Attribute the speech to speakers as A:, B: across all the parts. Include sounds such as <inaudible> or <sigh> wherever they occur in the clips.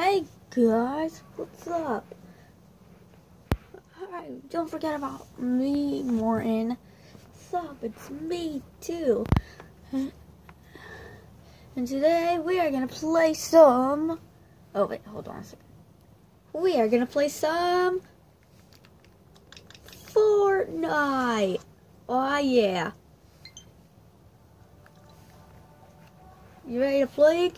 A: Hey guys, what's up? Alright, don't forget about me, Morton. What's up? It's me too. And today we are gonna play some. Oh wait, hold on a second. We are gonna play some Fortnite. Oh yeah. You ready to play,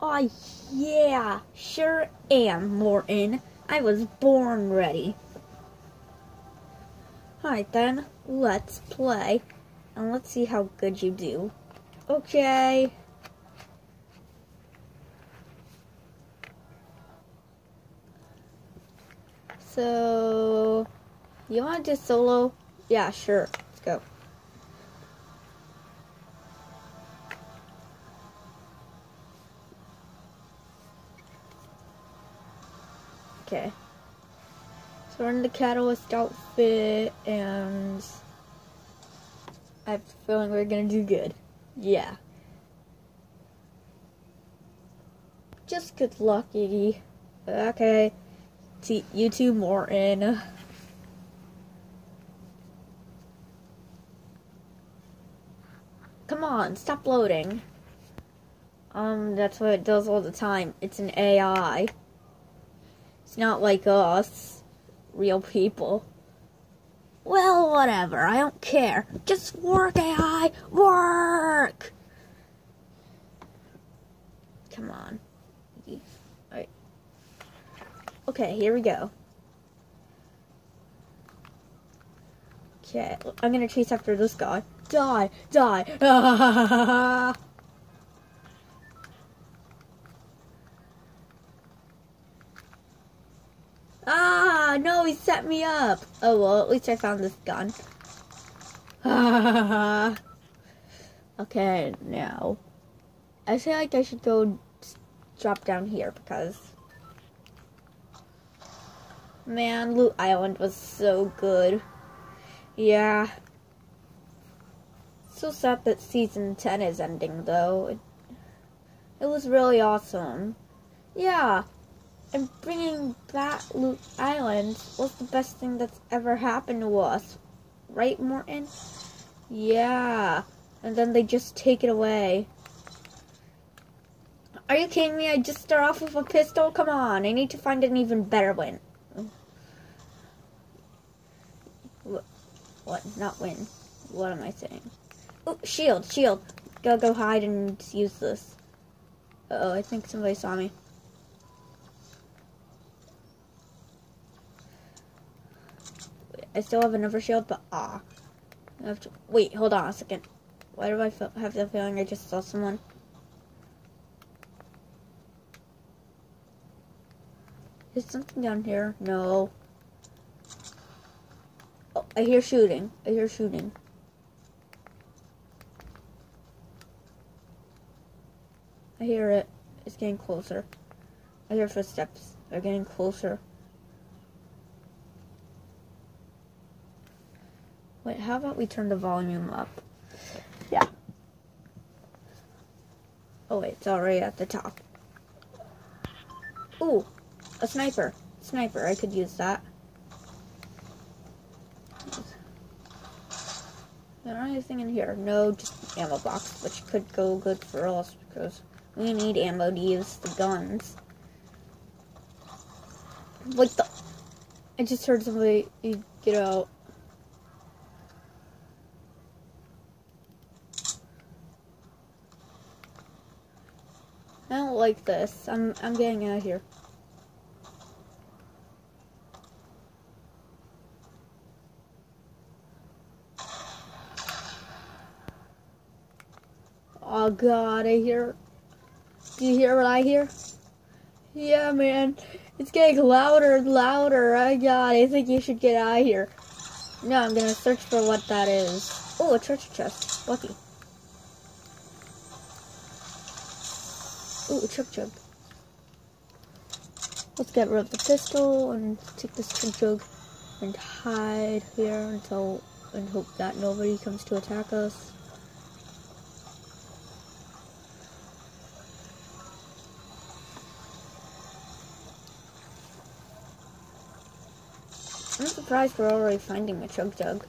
A: Oh yeah, sure am, Morton. I was born ready. Alright then, let's play. And let's see how good you do. Okay. So, you want to do solo? Yeah, sure. Okay. So we're in the Catalyst outfit, and I have a feeling we're gonna do good. Yeah. Just good luck, Iggy. Okay. See you two, Morton. Come on, stop loading. Um, that's what it does all the time. It's an AI. It's not like us, real people. Well, whatever. I don't care. Just work, AI. Work! Come on. Alright. Okay, here we go. Okay, I'm gonna chase after this guy. Die! Die! <laughs> Ah, no, he set me up. Oh, well, at least I found this gun. <laughs> okay, now. I feel like I should go drop down here because... Man, Loot Island was so good. Yeah. So sad that season 10 is ending, though. It, it was really awesome. Yeah, and bringing back Loot Island was the best thing that's ever happened to us. Right, Morton? Yeah. And then they just take it away. Are you kidding me? I just start off with a pistol? Come on, I need to find an even better win. What? Not win. What am I saying? Oh, shield, shield. Gotta go hide and use this. Uh oh I think somebody saw me. I still have another shield, but ah. I have to, wait, hold on a second. Why do I feel, have the feeling I just saw someone? Is something down here? No. Oh, I hear shooting. I hear shooting. I hear it. It's getting closer. I hear footsteps. They're getting closer. Wait, how about we turn the volume up? Yeah. Oh wait, it's already at the top. Ooh, a sniper. Sniper, I could use that. Is there anything in here? No, just ammo box, which could go good for us because we need ammo to use the guns. Like the... I just heard somebody get out. Like this. I'm I'm getting out of here. Oh god, I hear Do you hear what I hear? Yeah man. It's getting louder and louder. Oh god, I think you should get out of here. No, I'm gonna search for what that is. Oh, a treasure chest. Lucky. Ooh, Chug Jug. Let's get rid of the pistol and take this Chug Jug and hide here until and hope that nobody comes to attack us. I'm surprised we're already finding a chug jug.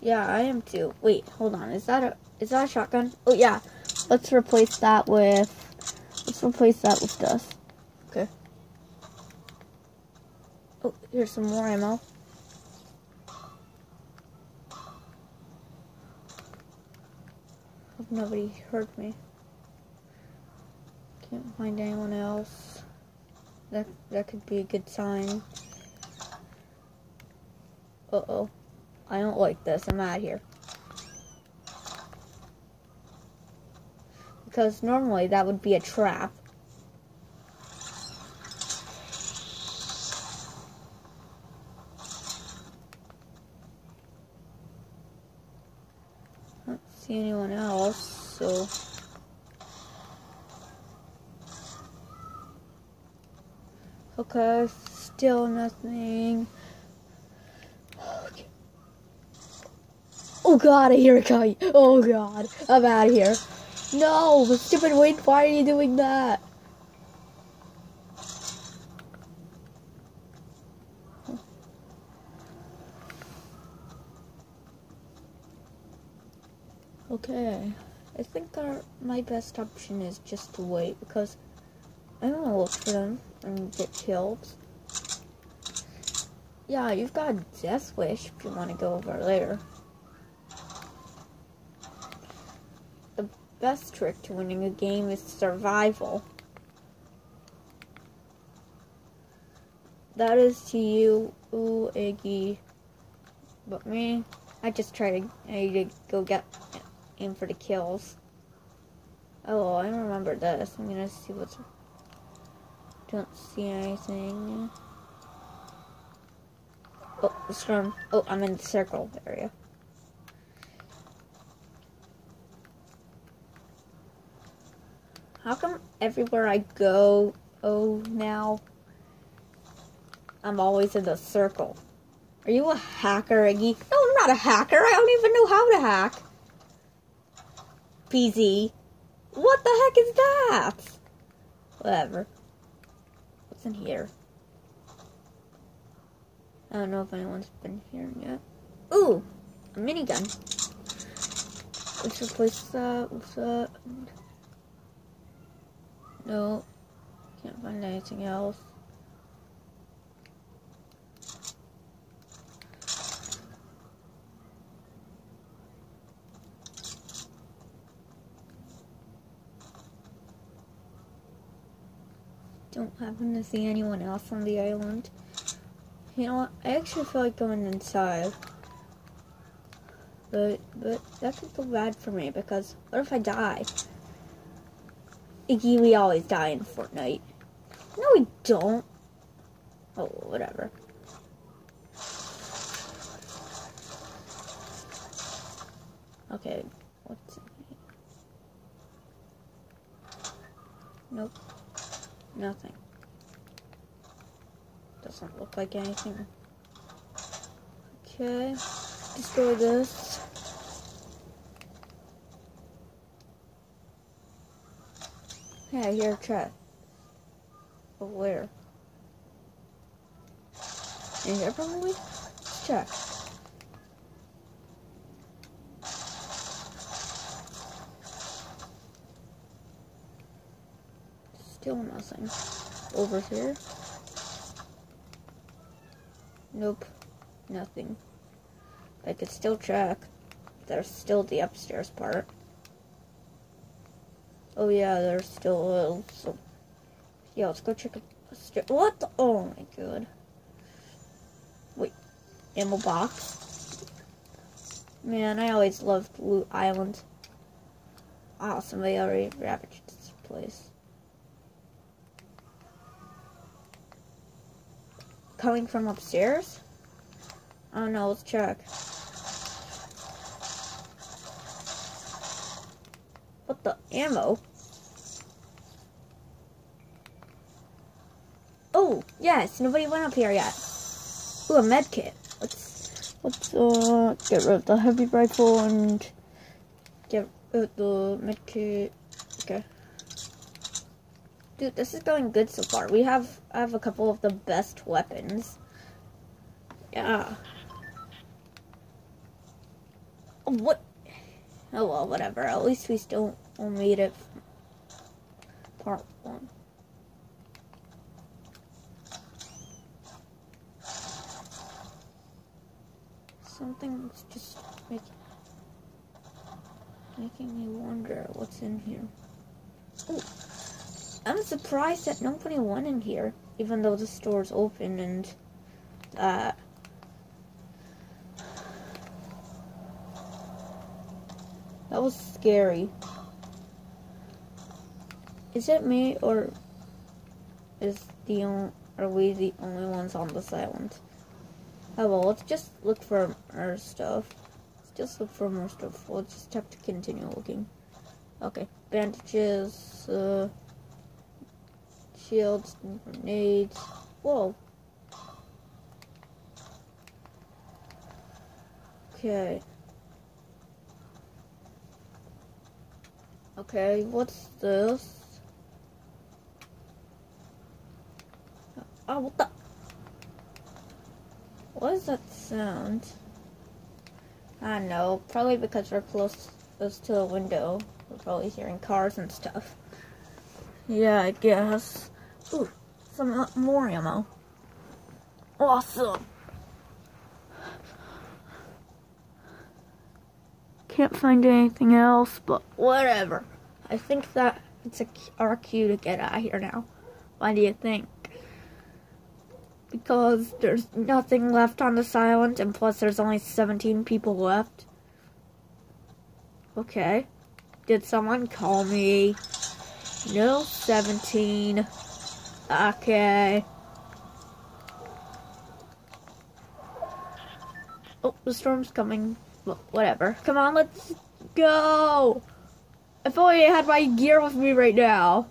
A: Yeah, I am too. Wait, hold on. Is that a is that a shotgun? Oh yeah. Let's replace that with let's replace that with dust. Okay. Oh, here's some more ammo. Hope nobody hurt me. Can't find anyone else. That that could be a good sign. Uh oh. I don't like this. I'm out here. Because normally that would be a trap. Don't see anyone else, so... Okay, still nothing. Oh god, I hear a kite. Oh god, I'm out of here. No, stupid wind, why are you doing that? Okay, I think our my best option is just to wait because I don't want to look for them and get killed. Yeah, you've got Death Wish if you want to go over later. Best trick to winning a game is survival. That is to you, ooh, Iggy. But me, I just try to, I to go get, aim for the kills. Oh, I remember this. I'm gonna see what's, don't see anything. Oh, from, oh, I'm in the circle area. How come everywhere I go, oh, now, I'm always in the circle? Are you a hacker, Iggy? No, I'm not a hacker. I don't even know how to hack. PZ. What the heck is that? Whatever. What's in here? I don't know if anyone's been here yet. Ooh! A minigun. Let's replace that uh, with uh, that. No, can't find anything else. Don't happen to see anyone else on the island. You know what? I actually feel like going inside. But, but that could go bad for me because what if I die? Iggy, we always die in Fortnite. No, we don't. Oh, whatever. Okay, what's? Nope. Nothing. Doesn't look like anything. Okay, destroy this. Yeah, here, check. But where? In here, probably? check. Still nothing. Over here? Nope. Nothing. I could still check. There's still the upstairs part. Oh yeah, there's still oil. So yeah, let's go check it. What? The? Oh my god. Wait, ammo box. Man, I always loved Loot Island. Oh, somebody already ravaged this place. Coming from upstairs? I don't know, let's check. Ammo? Oh, yes, nobody went up here yet. Ooh, a med kit. Let's, let's, uh, get rid of the heavy rifle and get rid of the med kit. Okay. Dude, this is going good so far. We have, I have a couple of the best weapons Yeah. Oh, what? Oh well, whatever. At least we still made it part one. Something's just making, making me wonder what's in here. Ooh. I'm surprised that nobody went in here, even though the store's open and that. That was scary. Is it me or is the are we the only ones on this island? Oh well, let's just look for our stuff. Let's just look for more stuff. We'll just have to continue looking. Okay, bandages, uh, shields, grenades. Whoa. Okay. Okay, what's this? Oh, what the? What is that sound? Ah, I don't know. Probably because we're close, to a window. We're probably hearing cars and stuff. Yeah, I guess. Ooh, some more ammo. Awesome. Can't find anything else, but whatever. I think that it's a, cue to get out of here now. Why do you think? Because there's nothing left on this island, and plus there's only 17 people left. Okay. Did someone call me? No, 17. Okay. Oh, the storm's coming. Well, whatever. Come on, let's go. If only I had my gear with me right now.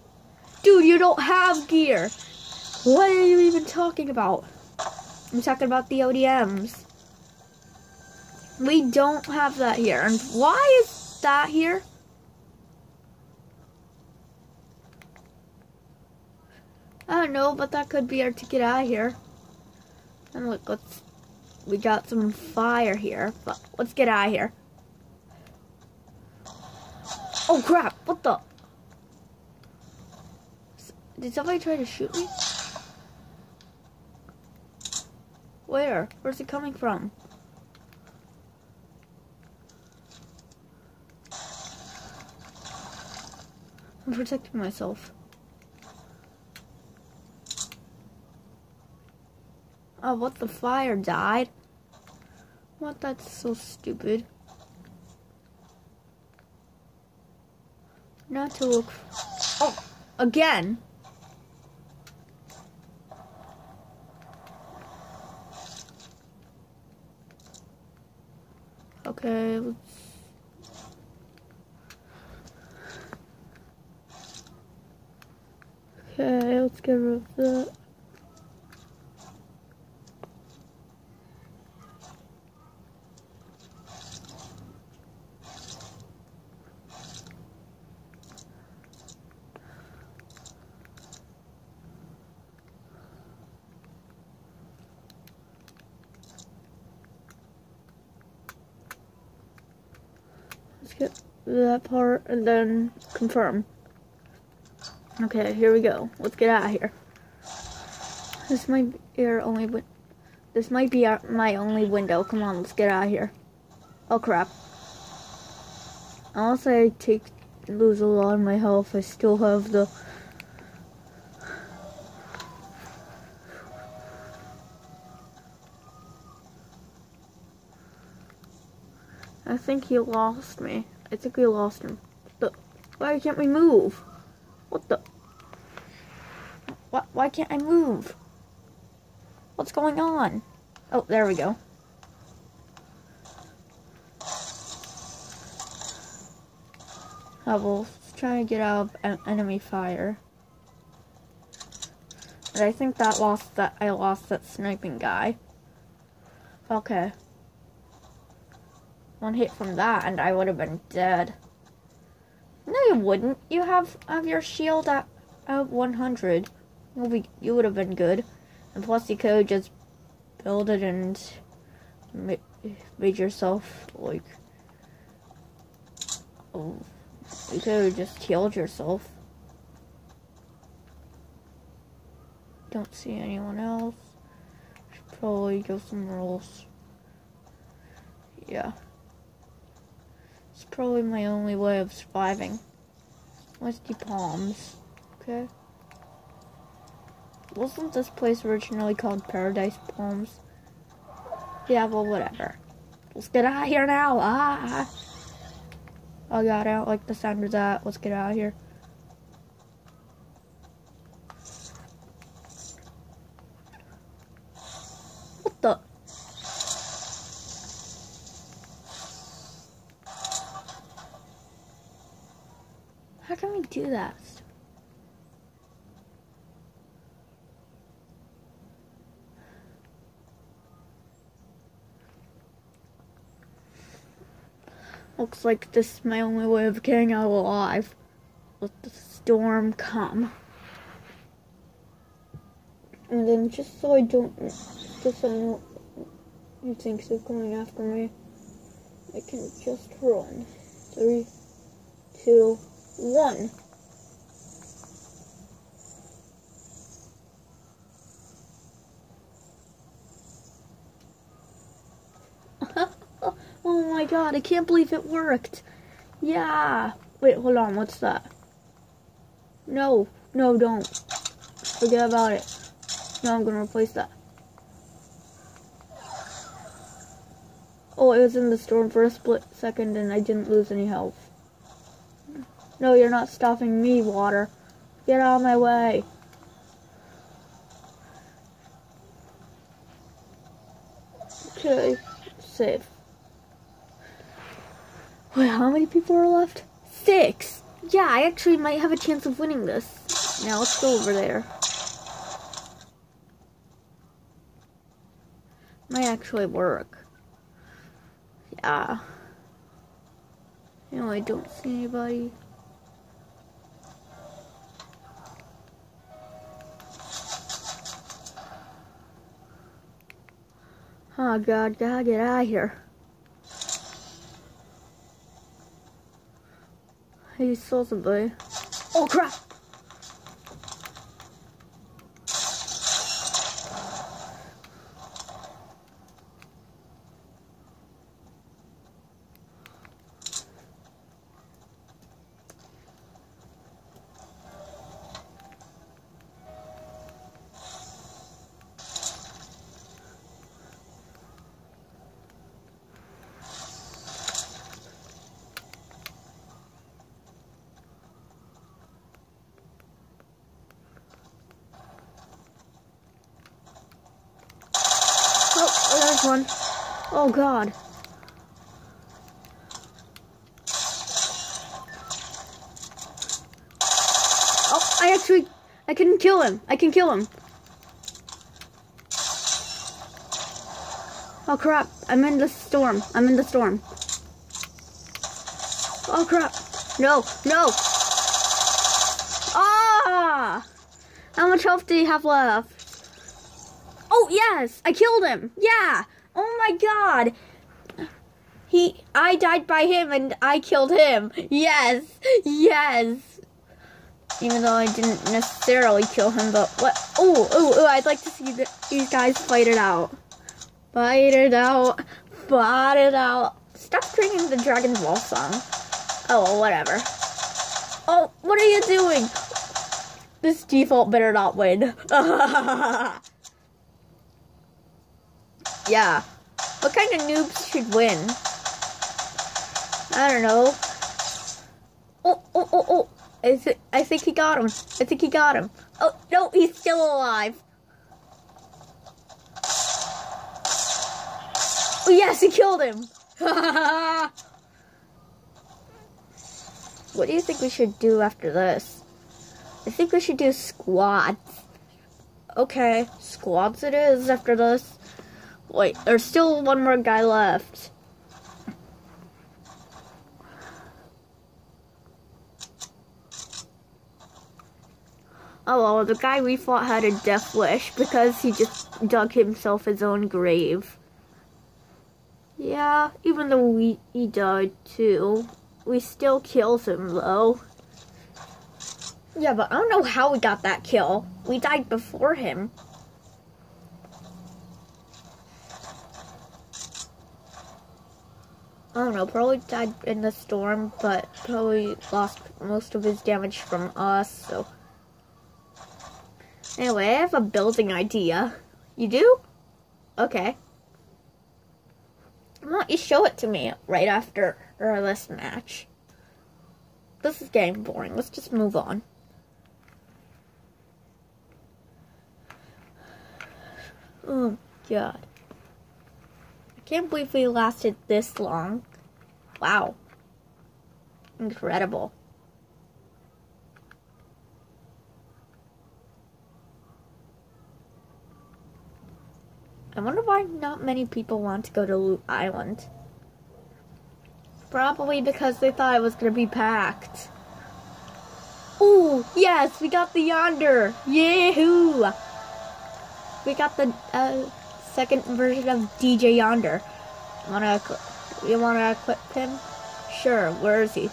A: Dude, you don't have gear. What are you even talking about? I'm talking about the ODMs. We don't have that here. And why is that here? I don't know, but that could be our ticket out here. And look, let's we got some fire here, but let's get out of here. Oh crap, what the? Did somebody try to shoot me? Where? Where's it coming from? I'm protecting myself. Oh, what the fire died? What? That's so stupid. Not to look. Oh, again. Okay, let's. Okay, let's get rid of that. Let's get that part and then confirm. Okay, here we go. Let's get out of here. This might be our only This might be our, my only window. Come on, let's get out of here. Oh crap. Unless I take lose a lot of my health, I still have the I think he lost me. I think we lost him. Why can't we move? What the? Why, why can't I move? What's going on? Oh, there we go. I trying to get out of enemy fire. But I think that lost that I lost that sniping guy. Okay. One hit from that and I would have been dead. No, you wouldn't. You have have your shield at, at 100. You'll be, you would have been good. And plus you could just build it and ma- made yourself like. Oh, you could have just killed yourself. Don't see anyone else. Should probably go somewhere else. Yeah. Probably my only way of surviving. Let's do palms. Okay. Wasn't this place originally called Paradise Palms? Yeah, well, whatever. Let's get out of here now. Ah! I don't like the sound of that. Let's get out of here. What the? How can we do that? Looks like this is my only way of getting out alive. Let the storm come. And then just so I don't, just so I don't, you think they're coming after me, I can just run. Three, two, one. oh my god, I can't believe it worked. Yeah. Wait, hold on, what's that? No, no, don't. Forget about it. No, I'm gonna replace that. Oh, it was in the storm for a split second and I didn't lose any health. No, you're not stopping me, water. Get out of my way. Okay, safe. Wait, how many people are left? Six! Yeah, I actually might have a chance of winning this. Now let's go over there. Might actually work. Yeah. You know, I don't see anybody. Oh god, gotta get out of here. He saw somebody. Oh crap! Oh, oh, there's one. Oh god. Oh, I actually, I can kill him. I can kill him. Oh crap, I'm in the storm. I'm in the storm. Oh crap. No, no. Ah! How much health do you have left? Oh yes, I killed him. Yeah. My god. He I died by him and I killed him. Yes. Yes. Even though I didn't necessarily kill him, but what Oh, oh, oh, I'd like to see the, these guys fight it out. Fight it out. Fight it out. Stop singing the Dragon Ball song. Oh, well, whatever. Oh, what are you doing? This default better not win. <laughs> Yeah. What kind of noobs should win? I don't know. Oh, oh, oh, oh. I, th- I think he got him. I think he got him. Oh, no, he's still alive. Oh, yes, he killed him. <laughs> what do you think we should do after this? I think we should do squads. Okay, squads it is after this. Wait, there's still one more guy left. Oh well, the guy we fought had a death wish because he just dug himself his own grave. Yeah, even though we he died too, we still kills him though. Yeah, but I don't know how we got that kill. We died before him. I don't know, probably died in the storm, but probably lost most of his damage from us, so. Anyway, I have a building idea. You do? Okay. Why don't you show it to me right after this match? This is getting boring. Let's just move on. Oh, God. Can't believe we lasted this long. Wow. Incredible. I wonder why not many people want to go to Loot Island. Probably because they thought it was going to be packed. Oh, yes, we got the Yonder. Yahoo! We got the uh, second version of DJ Yonder. Wanna, you wanna equip him? Sure, where is he?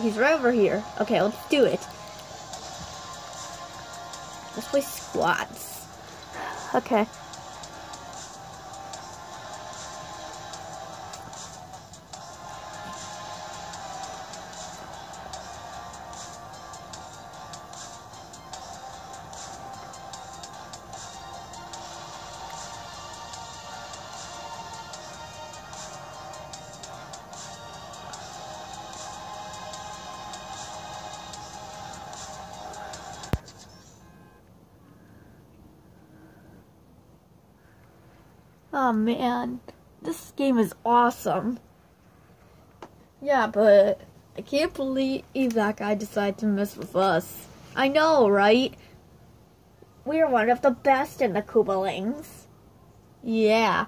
A: He's right over here. Okay, let's do it. Let's play squads. Okay. Man, this game is awesome. Yeah, but I can't believe that guy decided to mess with us. I know, right? We're one of the best in the Koopalings. Yeah,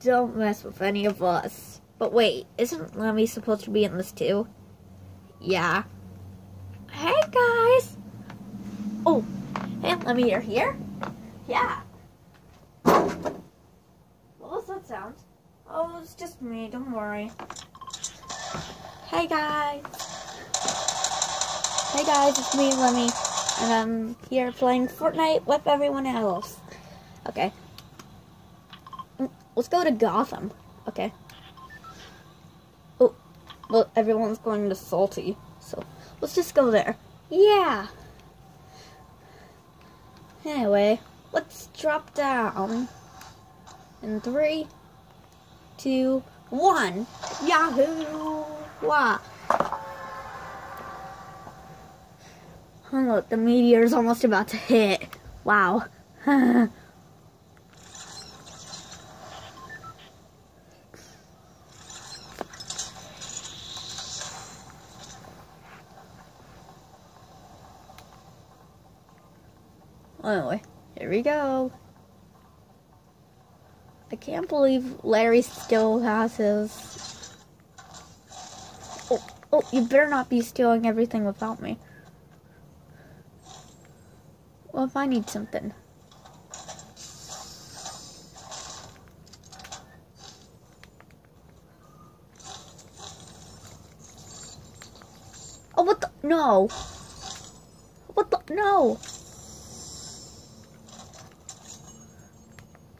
A: don't mess with any of us. But wait, isn't Lemmy supposed to be in this too? Yeah. Hey guys! Oh, hey Lemmy, you're here? Yeah that sound? Oh, it's just me. Don't worry. Hey, guys. Hey, guys. It's me, Lemmy. And I'm here playing Fortnite with everyone else. Okay. Mm, let's go to Gotham. Okay. Oh, well, everyone's going to Salty. So, let's just go there. Yeah. Anyway, let's drop down. In three, two, one. Yahoo! Wow. Oh, look, the meteor is almost about to hit. Wow. <laughs> anyway, here we go. I can't believe Larry still has his... Oh, oh, you better not be stealing everything without me. Well, if I need something. Oh, what the? No. What the? No.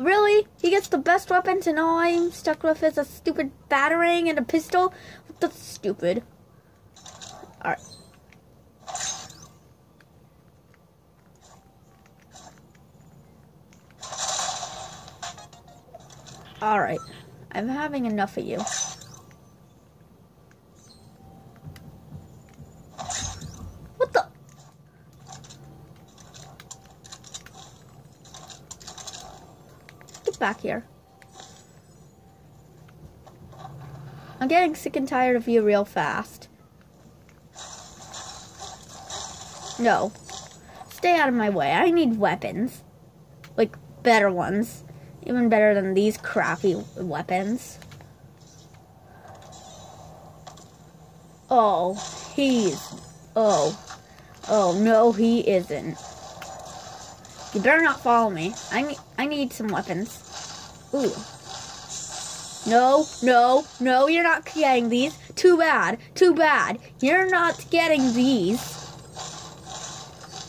A: Really? He gets the best weapons and all I'm stuck with is a stupid battering and a pistol? That's stupid. Alright. Alright. I'm having enough of you. Back here. I'm getting sick and tired of you real fast. No. Stay out of my way. I need weapons. Like, better ones. Even better than these crappy weapons. Oh, he's... Oh. Oh, no, he isn't. You better not follow me. I need I need some weapons. Ooh. No, no, no, you're not getting these. Too bad. Too bad. You're not getting these.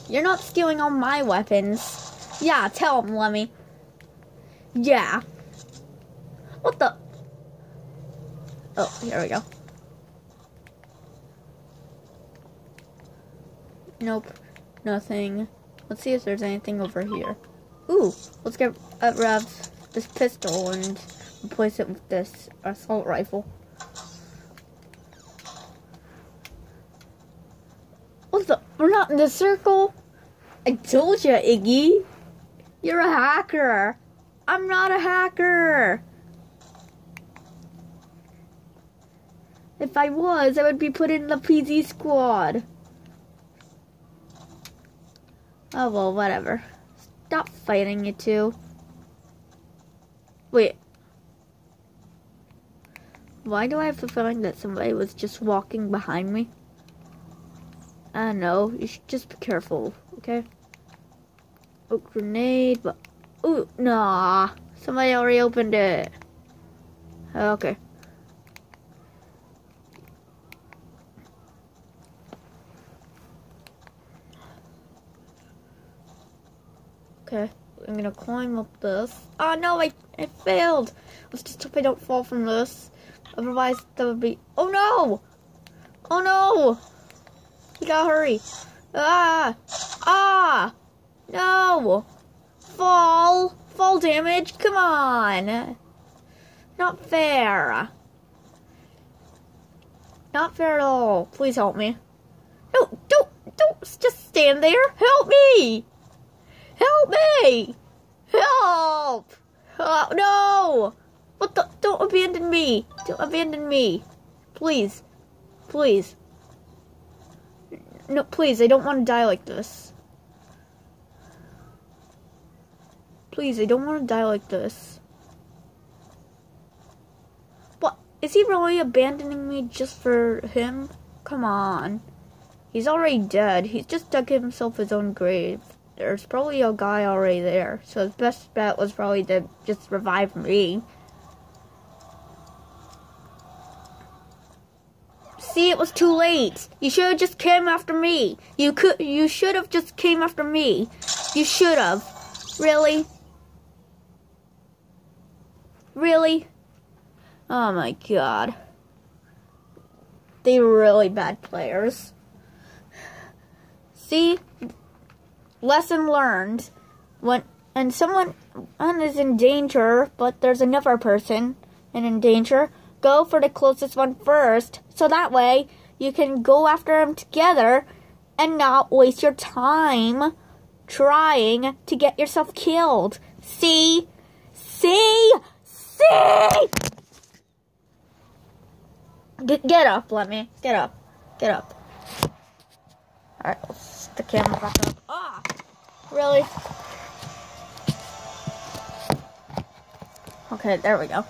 A: You're not stealing all my weapons. Yeah, tell him, Lemmy. Yeah. What the? Oh, here we go. Nope. Nothing. Let's see if there's anything over here. Ooh, let's get uh, Rev this pistol and replace it with this assault rifle. What the? We're not in the circle? I told you, Iggy. You're a hacker. I'm not a hacker. If I was, I would be put in the PZ squad. Oh, well, whatever. Stop fighting, you two. Wait. Why do I have the feeling that somebody was just walking behind me? I don't know. You should just be careful, okay? Oh, grenade, but... Ooh, nah. Somebody already opened it. Okay. Okay, I'm gonna climb up this. Oh no, I, I failed. Let's just hope I don't fall from this. Otherwise, that would be. Oh no! Oh no! You gotta hurry. Ah! Ah! No! Fall! Fall damage? Come on! Not fair. Not fair at all. Please help me. No, don't, don't just stand there. Help me! Help me! Help! Oh, no! What the? Don't abandon me! Don't abandon me! Please. Please. No, please, I don't want to die like this. Please, I don't want to die like this. What? Is he really abandoning me just for him? Come on. He's already dead. He's just dug himself his own grave there's probably a guy already there. So his best bet was probably to just revive me. See, it was too late. You should have just came after me. You could you should have just came after me. You should have. Really? Really? Oh my god. They were really bad players. See? Lesson learned when and someone is in danger, but there's another person and in danger, go for the closest one first. So that way you can go after them together and not waste your time trying to get yourself killed. See? See? See? Get, get up, Lemmy. Get up. Get up. Alright, let's the camera back up. Ah! Really? Okay, there we go.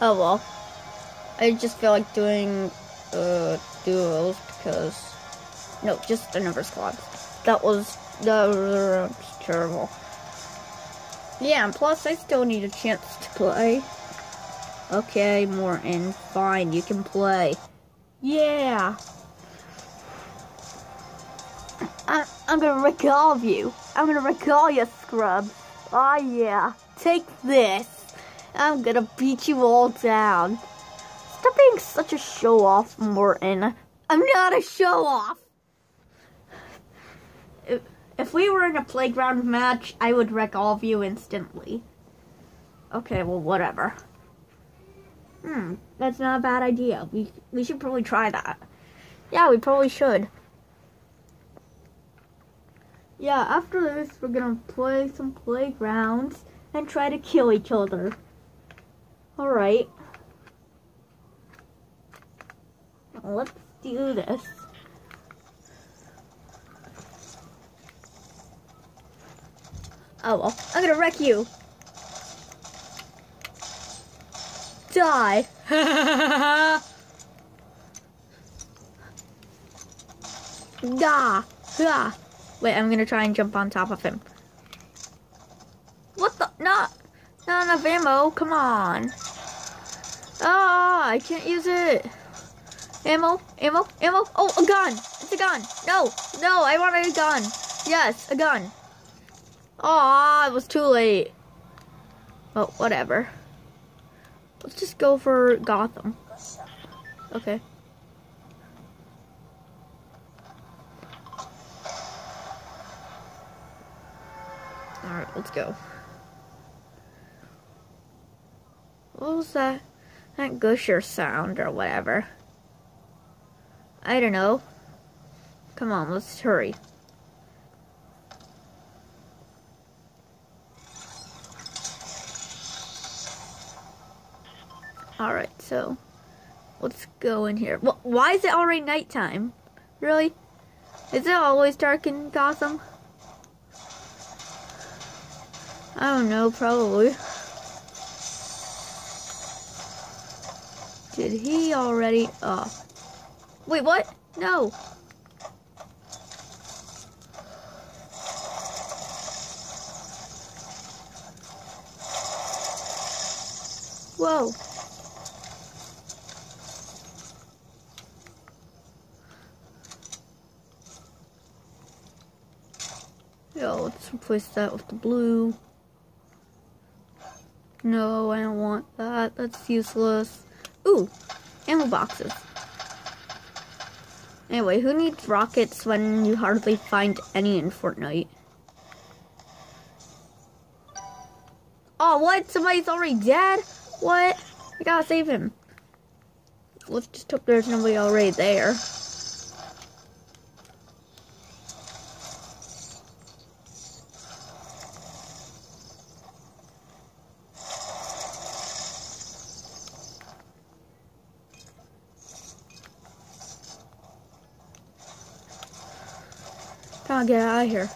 A: Oh well. I just feel like doing uh, duos because no, just another squad. That was that was terrible. Yeah, and plus I still need a chance to play. Okay, Morton, fine, you can play. Yeah. I, I'm gonna wreck all of you. I'm gonna wreck all you scrubs. Oh ah, yeah. Take this. I'm gonna beat you all down. Stop being such a show-off, Morton. I'm not a show-off. If, if we were in a playground match, I would wreck all of you instantly. Okay, well, whatever. Hmm, that's not a bad idea. We we should probably try that. Yeah, we probably should. Yeah, after this, we're gonna play some playgrounds and try to kill each other. Alright. Let's do this. Oh well, I'm gonna wreck you. Die. <laughs> Gah! Gah! Wait, I'm gonna try and jump on top of him. What the? Not, not enough ammo. Come on. Ah, I can't use it. Ammo, ammo, ammo. Oh, a gun. It's a gun. No, no, I wanted a gun. Yes, a gun. Oh, it was too late. Oh, whatever. Let's just go for Gotham. Okay. Alright, let's go. What was that? That gusher sound or whatever. I don't know. Come on, let's hurry. Alright, so let's go in here. Well, why is it already nighttime? Really? Is it always dark in Gotham? I don't know, probably. Did he already? Oh. Wait, what? No. Whoa. Yo, let's replace that with the blue. No, I don't want that. That's useless. Ooh, ammo boxes. Anyway, who needs rockets when you hardly find any in Fortnite? Oh, what? Somebody's already dead? What? I gotta save him. Let's just hope there's nobody already there. Get out of here.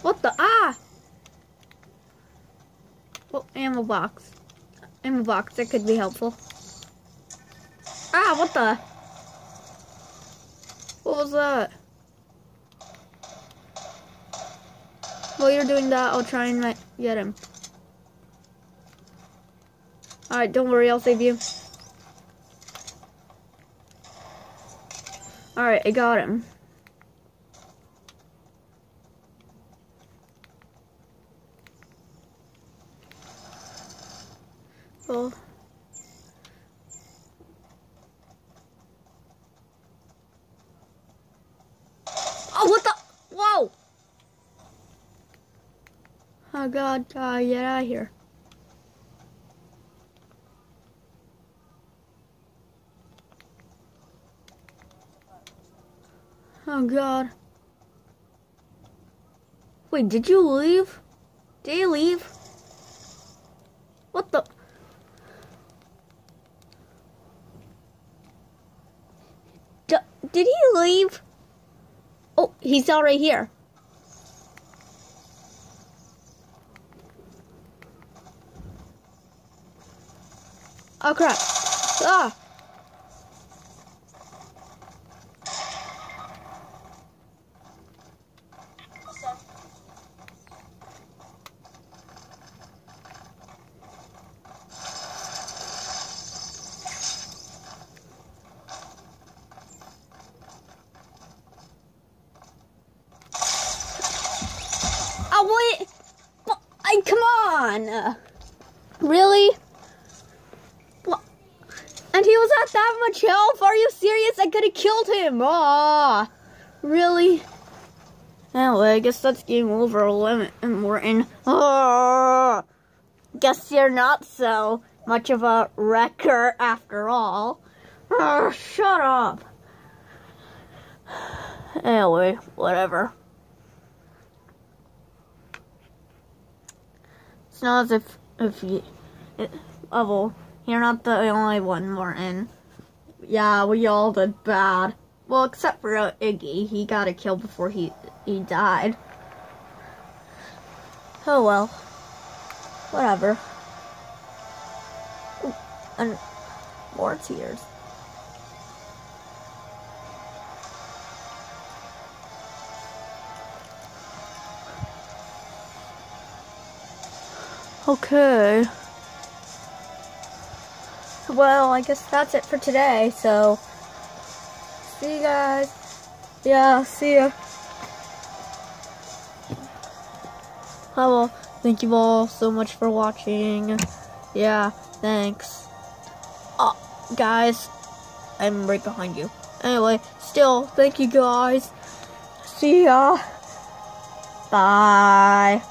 A: What the? Ah! Oh, ammo box. Ammo box, that could be helpful. Ah, what the? What was that? While you're doing that, I'll try and get him. Alright, don't worry, I'll save you. Alright, I got him. Oh. Oh, what the? Whoa! Oh god, uh, get out of here. Oh god. Wait, did you leave? Did you leave? What the? D did he leave? Oh, he's already here. Oh crap. Ah! Oh, wait! Well, I, come on! Really? What? And he was at that much health? Are you serious? I could have killed Ah, really? Anyway, I guess that's game over, Lemmy, and we're in. Ah, guess you're not so much of a wrecker after all. Ah, shut up. Anyway, whatever. It's not as if if you it, level. You're not the only one in. Yeah, we all did bad. Well, except for uh, Iggy, he got a kill before he he died. Oh well. Whatever. Ooh, and more tears. Okay. Well, I guess that's it for today, so see you guys. Yeah, see ya. Well, thank you all so much for watching. Yeah, thanks. Oh, guys, I'm right behind you. Anyway, still, thank you guys. See ya. Bye.